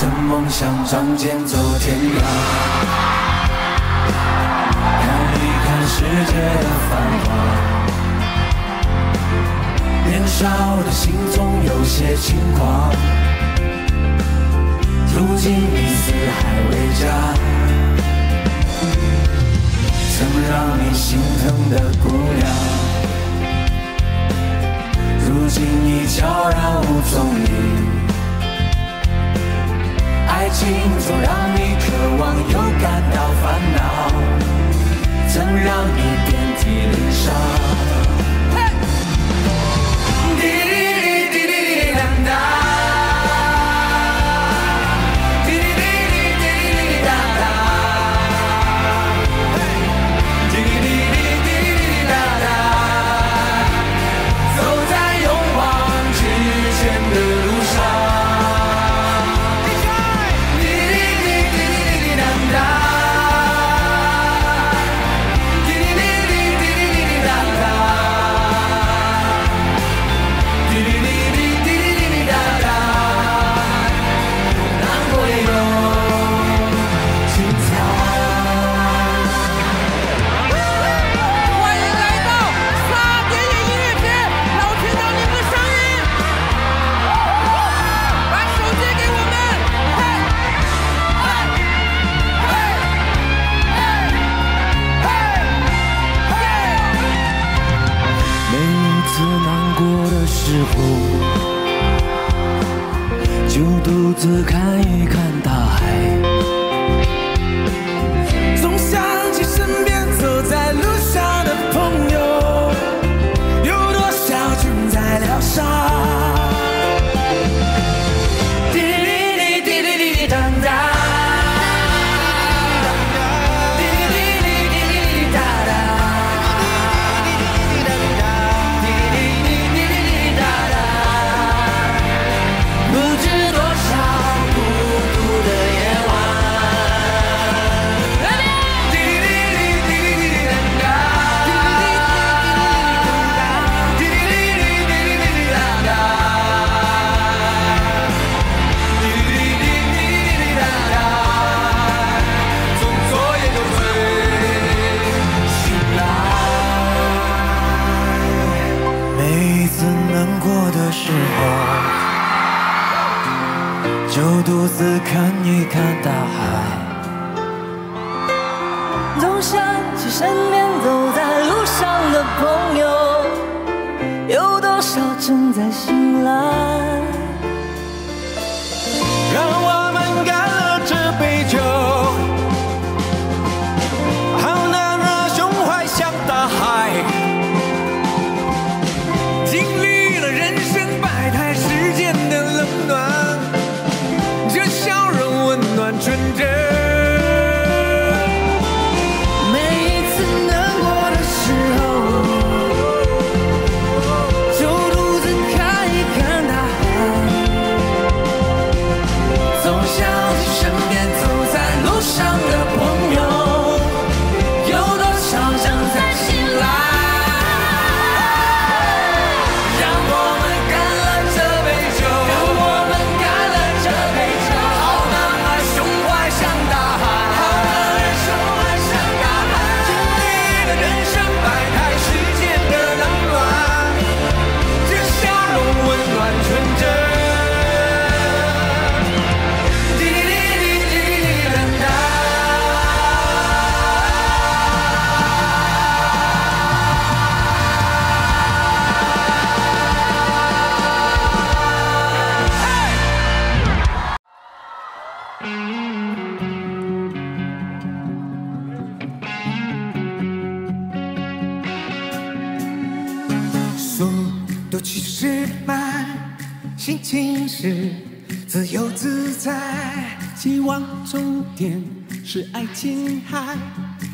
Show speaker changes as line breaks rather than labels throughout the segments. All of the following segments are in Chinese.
曾梦想仗剑走天涯，看一看世界的繁华。年少的心总有些轻狂，如今你四海为家，曾让你心疼的姑娘，如今已悄然无踪影。爱情总让你渴望又感到烦恼，曾让你遍体鳞伤。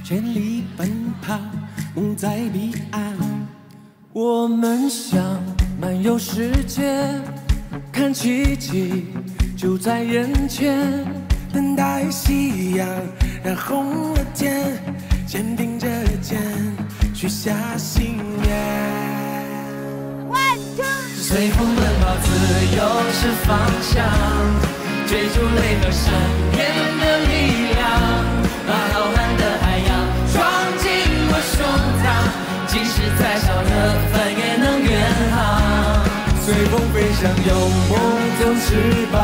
全力奔跑，梦在彼岸。我们想漫游世界，看奇迹就在眼前。等待夕阳染红了天，肩并着肩许下心愿。
随风奔跑，自由是方向。追逐雷和闪电的力再小的帆也能远航。
随风飞翔，有梦做翅膀，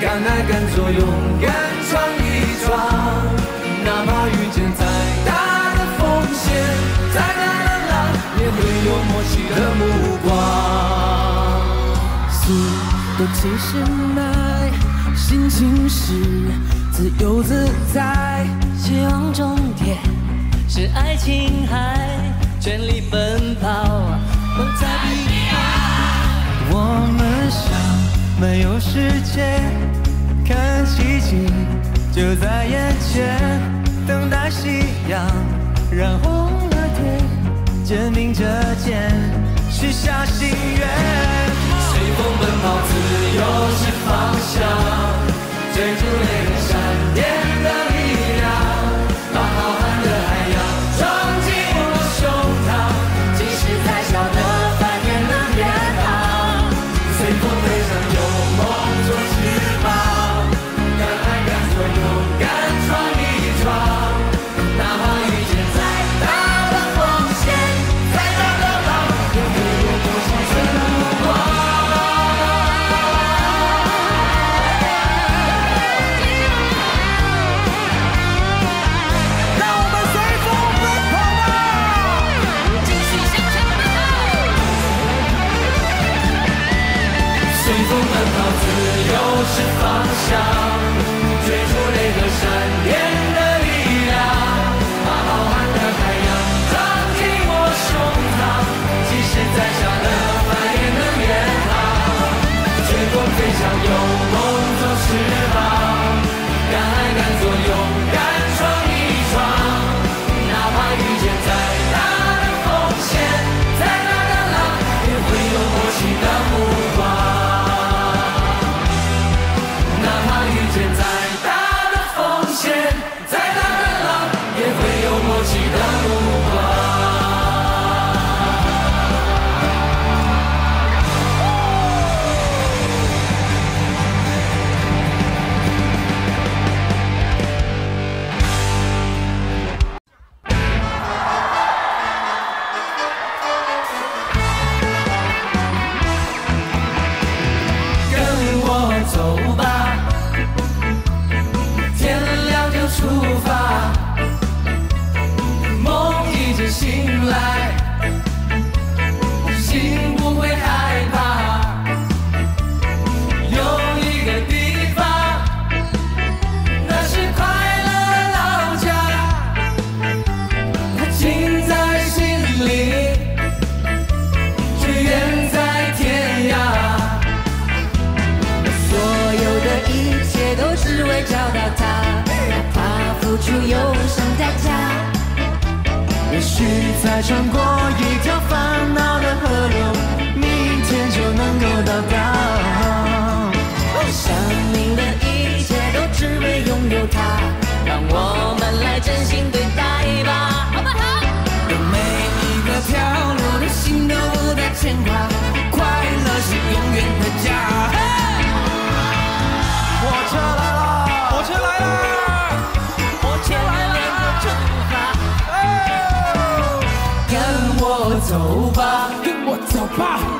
敢爱敢做，勇敢闯一闯，哪怕遇见再大的风险，再大的浪，也会有默契的目光。
速度七十迈，心情是自由自在，希望终点是爱琴海，全力奔跑，梦在彼岸。
我们想漫游世界，看奇迹就在眼前，等待夕阳染红了天，肩并着肩许下心愿。
随风奔跑，自由是方向，追逐雷和闪电的
你许再穿过一条烦恼的河流，明天就能够到达。
生命的一切都只为拥有它，让我们来真心对待吧。好不好？
让每一个漂流的心都不再牵挂，爸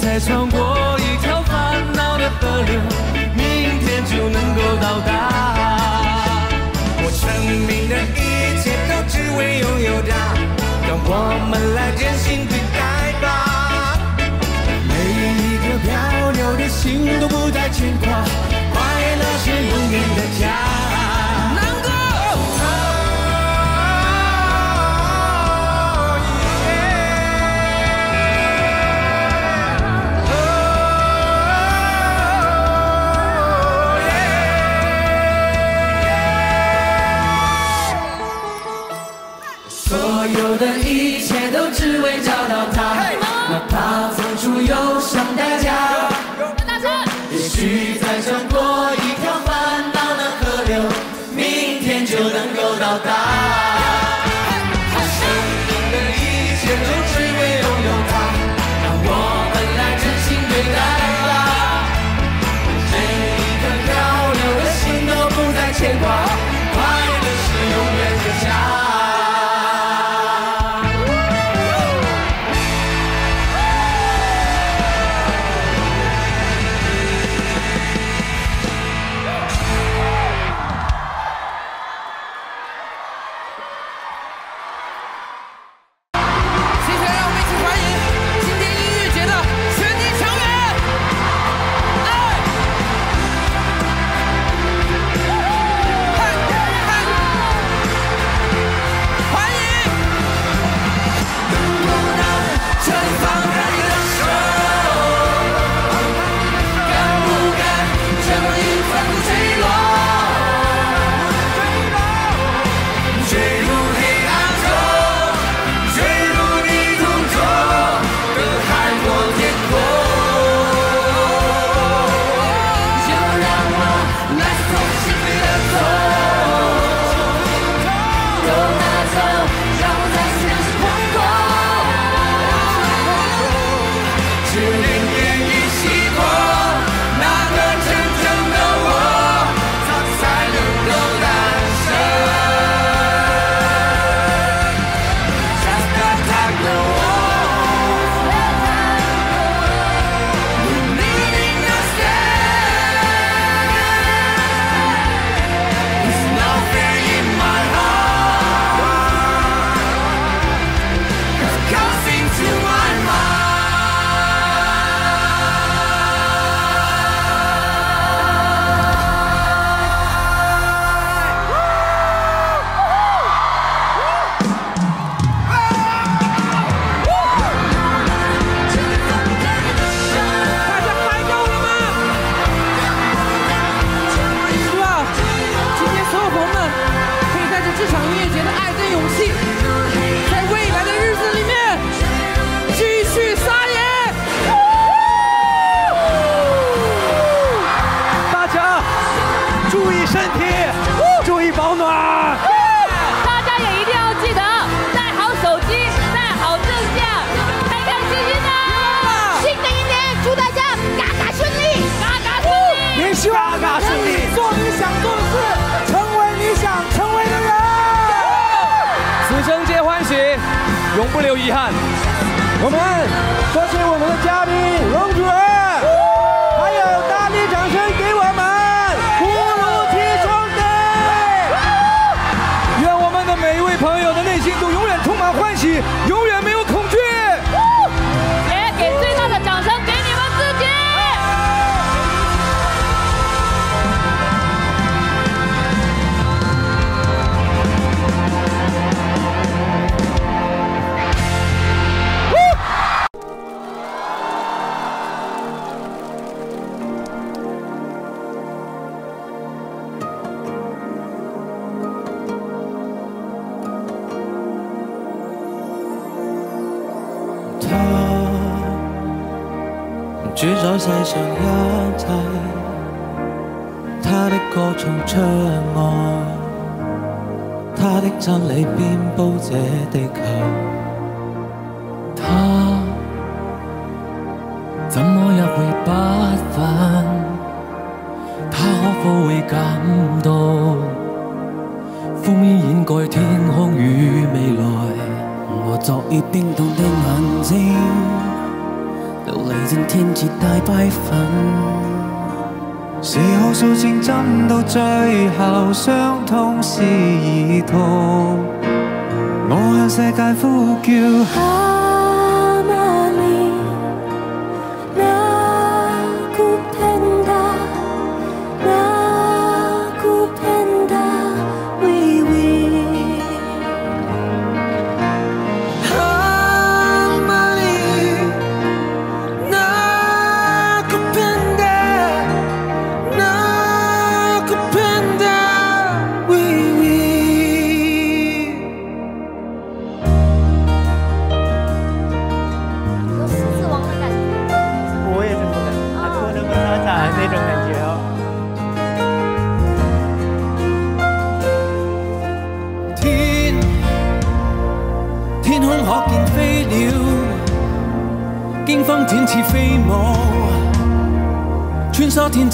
再穿过一条烦恼的河流，明天就能够到达。我生命的一切都只为拥有它，让我们来真心对待吧。每一颗漂流的心都不爱跟勇气。
我们有请我们的嘉宾。
高这地球他怎么也会不忿他可否会感到烽烟掩盖天空与未来？
我昨夜冰冻的眼睛流泪尽天际带悲粉
是好数战争到最后伤痛是儿童？世界呼叫。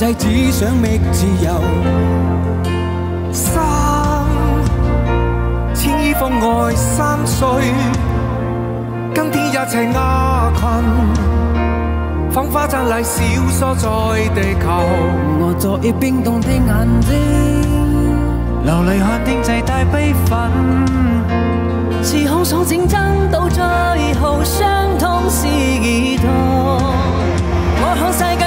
仔只想觅自由。
三千衣放外三歲，今天一切壓困，仿花燦麗小疏在地球。
我昨夜冰凍的眼睛，
流淚看天際太悲憤，
時空所競爭到最後，傷痛是兒童。我向世界。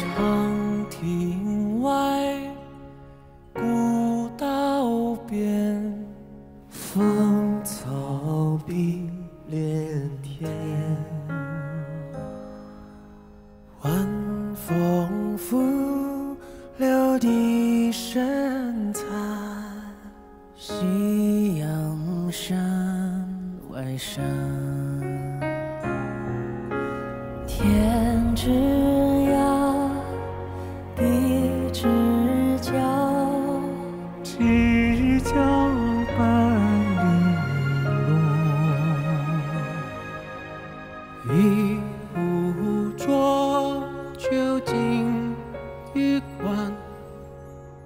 长亭外。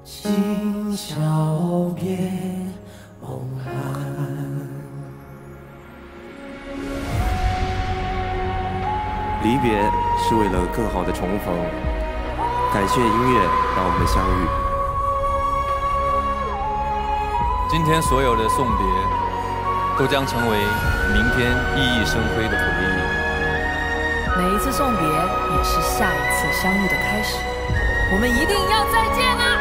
今宵别梦寒。
离别是为了更好的重逢，感谢音乐让我们相遇。
今天所有的送别，都将成为明天熠熠生辉的回忆。
每一次送别也是下一次相遇的开始，我们一定要再见啊！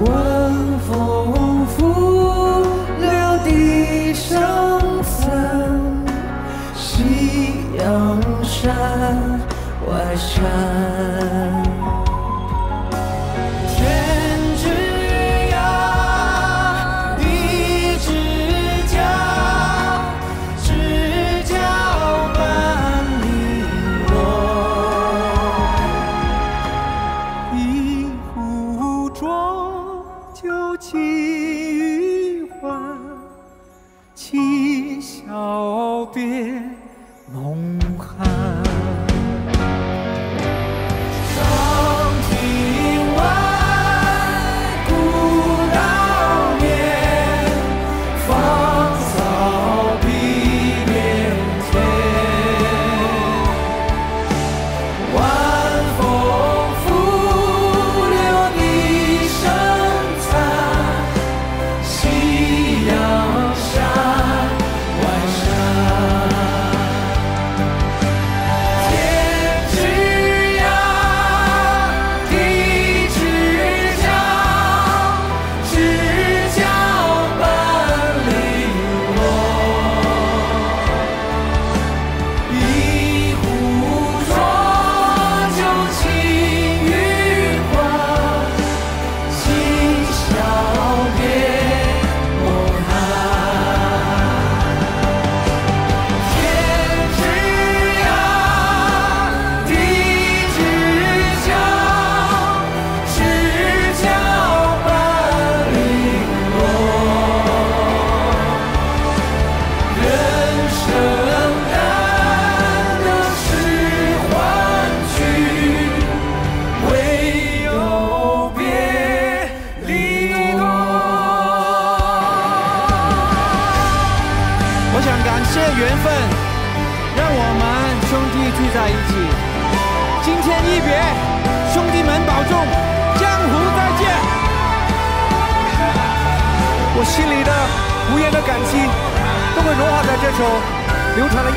晚风拂柳笛声残，夕阳山外山。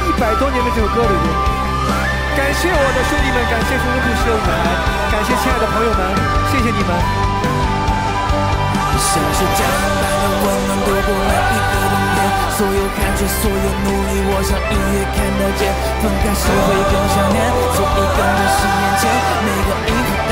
一百多年的这首歌里面。感谢我的兄弟们，感谢兄弟十的舞台，感谢亲爱的朋友们，谢谢你们。
像是家人般的温暖度过每一个冬天，所有汗水，所有努力，我想隐约看得见。分开时会更想念，所以跟着十年前，每个银河带